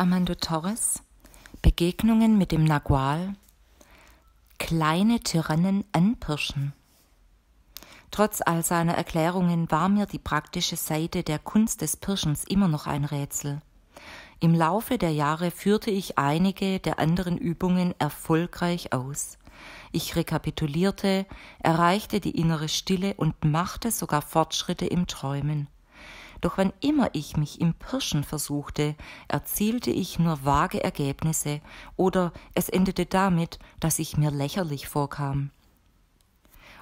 Armando Torres Begegnungen mit dem Nagual Kleine Tyrannen anpirschen Trotz all seiner Erklärungen war mir die praktische Seite der Kunst des Pirschens immer noch ein Rätsel. Im Laufe der Jahre führte ich einige der anderen Übungen erfolgreich aus. Ich rekapitulierte, erreichte die innere Stille und machte sogar Fortschritte im Träumen. Doch wann immer ich mich im Pirschen versuchte, erzielte ich nur vage Ergebnisse oder es endete damit, dass ich mir lächerlich vorkam.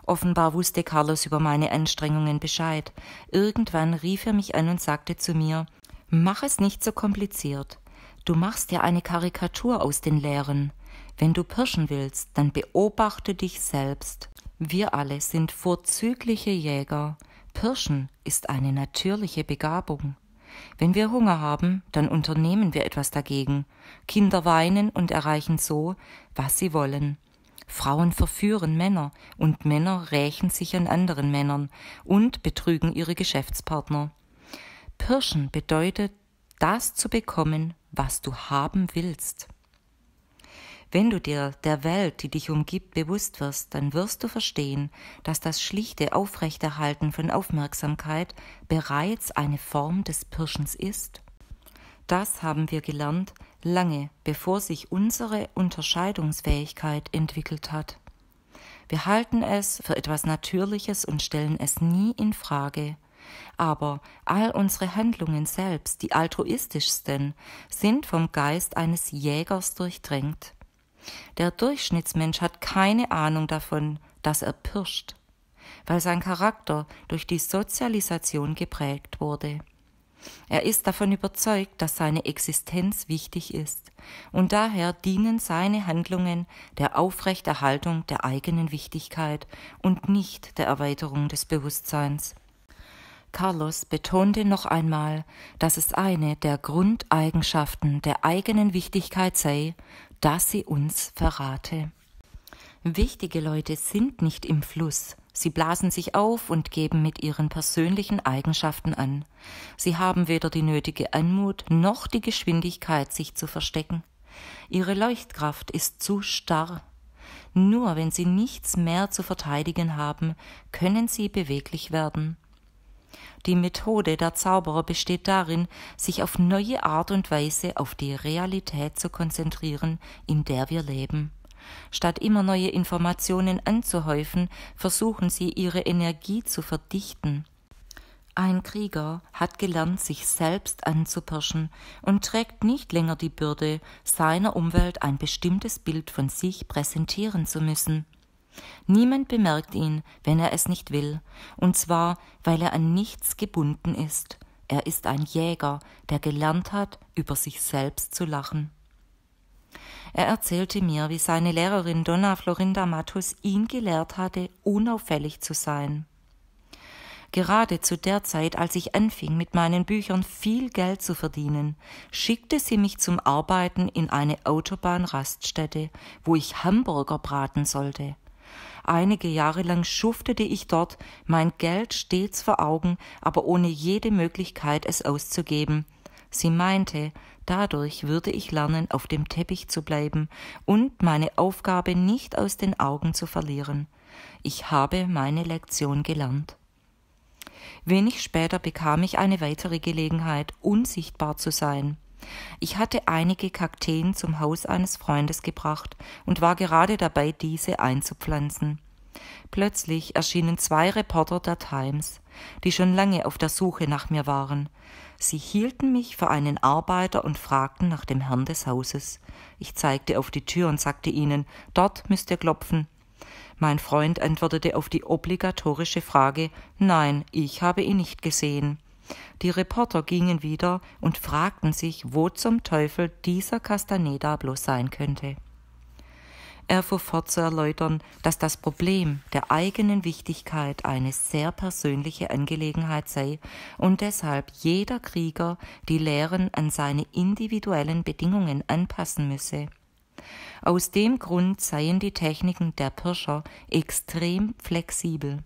Offenbar wusste Carlos über meine Anstrengungen Bescheid. Irgendwann rief er mich an und sagte zu mir Mach es nicht so kompliziert. Du machst ja eine Karikatur aus den Lehren. Wenn du pirschen willst, dann beobachte dich selbst. Wir alle sind vorzügliche Jäger. Pirschen ist eine natürliche Begabung. Wenn wir Hunger haben, dann unternehmen wir etwas dagegen. Kinder weinen und erreichen so, was sie wollen. Frauen verführen Männer und Männer rächen sich an anderen Männern und betrügen ihre Geschäftspartner. Pirschen bedeutet, das zu bekommen, was du haben willst. Wenn du dir der Welt, die dich umgibt, bewusst wirst, dann wirst du verstehen, dass das schlichte Aufrechterhalten von Aufmerksamkeit bereits eine Form des Pirschens ist. Das haben wir gelernt, lange bevor sich unsere Unterscheidungsfähigkeit entwickelt hat. Wir halten es für etwas Natürliches und stellen es nie in Frage. Aber all unsere Handlungen selbst, die altruistischsten, sind vom Geist eines Jägers durchdrängt. Der Durchschnittsmensch hat keine Ahnung davon, dass er pirscht, weil sein Charakter durch die Sozialisation geprägt wurde. Er ist davon überzeugt, dass seine Existenz wichtig ist, und daher dienen seine Handlungen der Aufrechterhaltung der eigenen Wichtigkeit und nicht der Erweiterung des Bewusstseins. Carlos betonte noch einmal, dass es eine der Grundeigenschaften der eigenen Wichtigkeit sei, dass sie uns verrate. Wichtige Leute sind nicht im Fluss, sie blasen sich auf und geben mit ihren persönlichen Eigenschaften an. Sie haben weder die nötige Anmut noch die Geschwindigkeit, sich zu verstecken. Ihre Leuchtkraft ist zu starr. Nur wenn sie nichts mehr zu verteidigen haben, können sie beweglich werden. Die Methode der Zauberer besteht darin, sich auf neue Art und Weise auf die Realität zu konzentrieren, in der wir leben. Statt immer neue Informationen anzuhäufen, versuchen sie ihre Energie zu verdichten. Ein Krieger hat gelernt, sich selbst anzupirschen und trägt nicht länger die Bürde, seiner Umwelt ein bestimmtes Bild von sich präsentieren zu müssen. Niemand bemerkt ihn, wenn er es nicht will, und zwar, weil er an nichts gebunden ist. Er ist ein Jäger, der gelernt hat, über sich selbst zu lachen. Er erzählte mir, wie seine Lehrerin Donna Florinda Matus ihn gelehrt hatte, unauffällig zu sein. Gerade zu der Zeit, als ich anfing, mit meinen Büchern viel Geld zu verdienen, schickte sie mich zum Arbeiten in eine Autobahnraststätte, wo ich Hamburger braten sollte. Einige Jahre lang schuftete ich dort, mein Geld stets vor Augen, aber ohne jede Möglichkeit, es auszugeben. Sie meinte, dadurch würde ich lernen, auf dem Teppich zu bleiben und meine Aufgabe nicht aus den Augen zu verlieren. Ich habe meine Lektion gelernt. Wenig später bekam ich eine weitere Gelegenheit, unsichtbar zu sein. Ich hatte einige Kakteen zum Haus eines Freundes gebracht und war gerade dabei, diese einzupflanzen. Plötzlich erschienen zwei Reporter der Times, die schon lange auf der Suche nach mir waren. Sie hielten mich für einen Arbeiter und fragten nach dem Herrn des Hauses. Ich zeigte auf die Tür und sagte ihnen, dort müsst ihr klopfen. Mein Freund antwortete auf die obligatorische Frage, nein, ich habe ihn nicht gesehen. Die Reporter gingen wieder und fragten sich, wo zum Teufel dieser Castaneda bloß sein könnte. Er fuhr fort zu erläutern, dass das Problem der eigenen Wichtigkeit eine sehr persönliche Angelegenheit sei und deshalb jeder Krieger die Lehren an seine individuellen Bedingungen anpassen müsse. Aus dem Grund seien die Techniken der Pirscher extrem flexibel.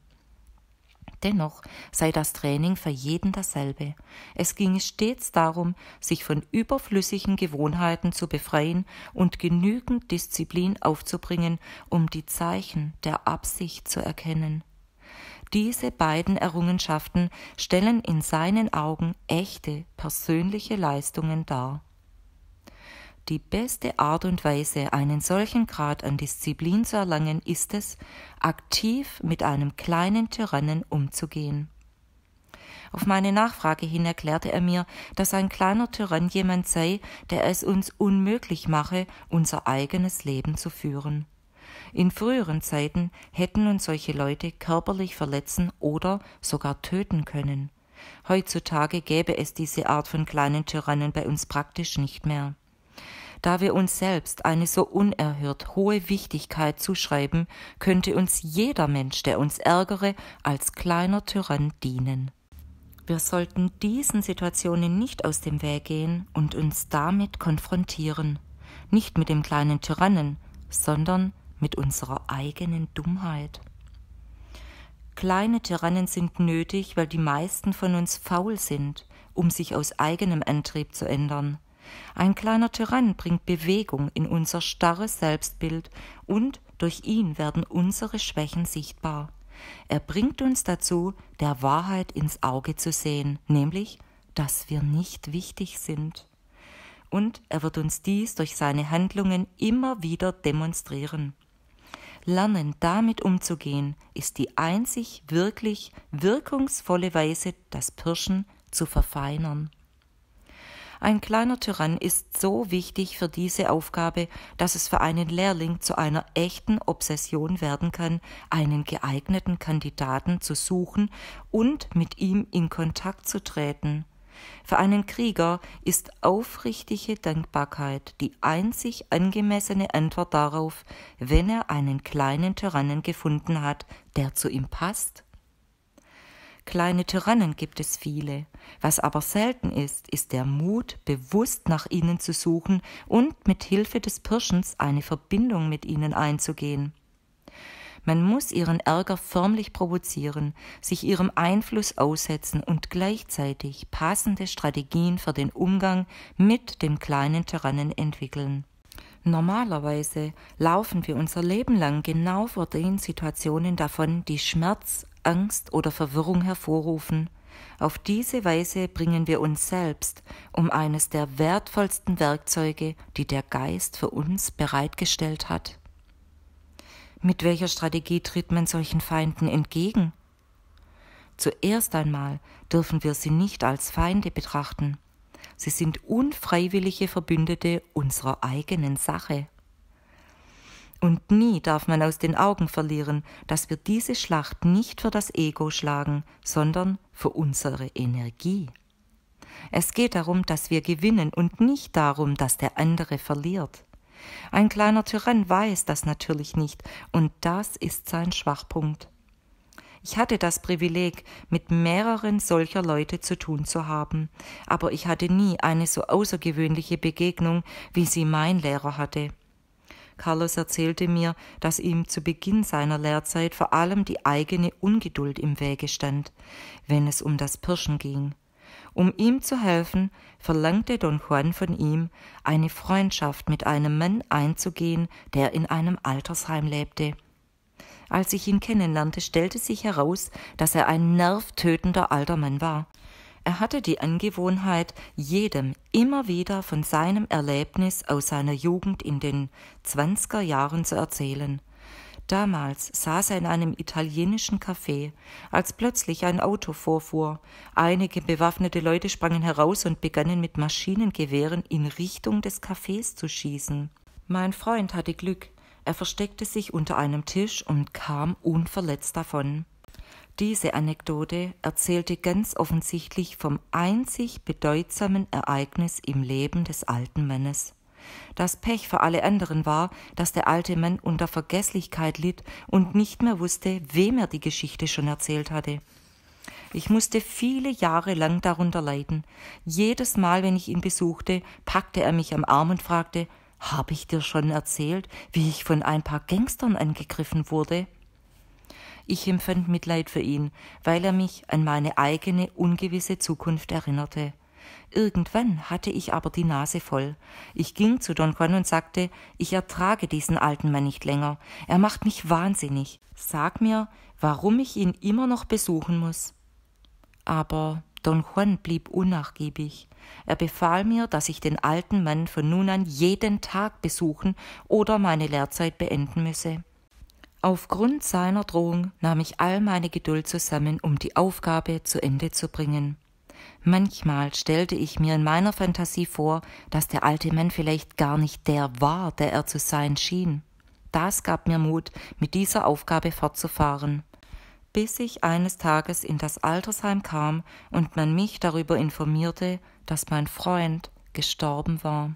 Dennoch sei das Training für jeden dasselbe. Es ginge stets darum, sich von überflüssigen Gewohnheiten zu befreien und genügend Disziplin aufzubringen, um die Zeichen der Absicht zu erkennen. Diese beiden Errungenschaften stellen in seinen Augen echte persönliche Leistungen dar. Die beste Art und Weise, einen solchen Grad an Disziplin zu erlangen, ist es, aktiv mit einem kleinen Tyrannen umzugehen. Auf meine Nachfrage hin erklärte er mir, dass ein kleiner Tyrann jemand sei, der es uns unmöglich mache, unser eigenes Leben zu führen. In früheren Zeiten hätten uns solche Leute körperlich verletzen oder sogar töten können. Heutzutage gäbe es diese Art von kleinen Tyrannen bei uns praktisch nicht mehr. Da wir uns selbst eine so unerhört hohe Wichtigkeit zuschreiben, könnte uns jeder Mensch, der uns ärgere, als kleiner Tyrann dienen. Wir sollten diesen Situationen nicht aus dem Weg gehen und uns damit konfrontieren, nicht mit dem kleinen Tyrannen, sondern mit unserer eigenen Dummheit. Kleine Tyrannen sind nötig, weil die meisten von uns faul sind, um sich aus eigenem Antrieb zu ändern. Ein kleiner Tyrann bringt Bewegung in unser starres Selbstbild und durch ihn werden unsere Schwächen sichtbar. Er bringt uns dazu, der Wahrheit ins Auge zu sehen, nämlich, dass wir nicht wichtig sind. Und er wird uns dies durch seine Handlungen immer wieder demonstrieren. Lernen, damit umzugehen, ist die einzig wirklich wirkungsvolle Weise, das Pirschen zu verfeinern. Ein kleiner Tyrann ist so wichtig für diese Aufgabe, dass es für einen Lehrling zu einer echten Obsession werden kann, einen geeigneten Kandidaten zu suchen und mit ihm in Kontakt zu treten. Für einen Krieger ist aufrichtige Dankbarkeit die einzig angemessene Antwort darauf, wenn er einen kleinen Tyrannen gefunden hat, der zu ihm passt Kleine Tyrannen gibt es viele. Was aber selten ist, ist der Mut, bewusst nach ihnen zu suchen und mit Hilfe des Pirschens eine Verbindung mit ihnen einzugehen. Man muss ihren Ärger förmlich provozieren, sich ihrem Einfluss aussetzen und gleichzeitig passende Strategien für den Umgang mit dem kleinen Tyrannen entwickeln. Normalerweise laufen wir unser Leben lang genau vor den Situationen davon, die Schmerz, Angst oder Verwirrung hervorrufen. Auf diese Weise bringen wir uns selbst um eines der wertvollsten Werkzeuge, die der Geist für uns bereitgestellt hat. Mit welcher Strategie tritt man solchen Feinden entgegen? Zuerst einmal dürfen wir sie nicht als Feinde betrachten. Sie sind unfreiwillige Verbündete unserer eigenen Sache. Und nie darf man aus den Augen verlieren, dass wir diese Schlacht nicht für das Ego schlagen, sondern für unsere Energie. Es geht darum, dass wir gewinnen und nicht darum, dass der andere verliert. Ein kleiner Tyrann weiß das natürlich nicht, und das ist sein Schwachpunkt. Ich hatte das Privileg, mit mehreren solcher Leute zu tun zu haben, aber ich hatte nie eine so außergewöhnliche Begegnung, wie sie mein Lehrer hatte. Carlos erzählte mir, dass ihm zu Beginn seiner Lehrzeit vor allem die eigene Ungeduld im Wege stand, wenn es um das Pirschen ging. Um ihm zu helfen, verlangte Don Juan von ihm, eine Freundschaft mit einem Mann einzugehen, der in einem Altersheim lebte. Als ich ihn kennenlernte, stellte sich heraus, dass er ein nervtötender alter Mann war. Er hatte die Angewohnheit, jedem immer wieder von seinem Erlebnis aus seiner Jugend in den zwanziger Jahren zu erzählen. Damals saß er in einem italienischen Café, als plötzlich ein Auto vorfuhr. Einige bewaffnete Leute sprangen heraus und begannen mit Maschinengewehren in Richtung des Cafés zu schießen. Mein Freund hatte Glück. Er versteckte sich unter einem Tisch und kam unverletzt davon. Diese Anekdote erzählte ganz offensichtlich vom einzig bedeutsamen Ereignis im Leben des alten Mannes. Das Pech für alle anderen war, dass der alte Mann unter Vergesslichkeit litt und nicht mehr wusste, wem er die Geschichte schon erzählt hatte. Ich musste viele Jahre lang darunter leiden. Jedes Mal, wenn ich ihn besuchte, packte er mich am Arm und fragte, habe ich dir schon erzählt, wie ich von ein paar Gangstern angegriffen wurde? Ich empfand Mitleid für ihn, weil er mich an meine eigene ungewisse Zukunft erinnerte. Irgendwann hatte ich aber die Nase voll. Ich ging zu Don Juan und sagte, ich ertrage diesen alten Mann nicht länger. Er macht mich wahnsinnig. Sag mir, warum ich ihn immer noch besuchen muss. Aber Don Juan blieb unnachgiebig. Er befahl mir, dass ich den alten Mann von nun an jeden Tag besuchen oder meine Lehrzeit beenden müsse. Aufgrund seiner Drohung nahm ich all meine Geduld zusammen, um die Aufgabe zu Ende zu bringen. Manchmal stellte ich mir in meiner Fantasie vor, dass der alte Mann vielleicht gar nicht der war, der er zu sein schien. Das gab mir Mut, mit dieser Aufgabe fortzufahren. Bis ich eines Tages in das Altersheim kam und man mich darüber informierte, dass mein Freund gestorben war.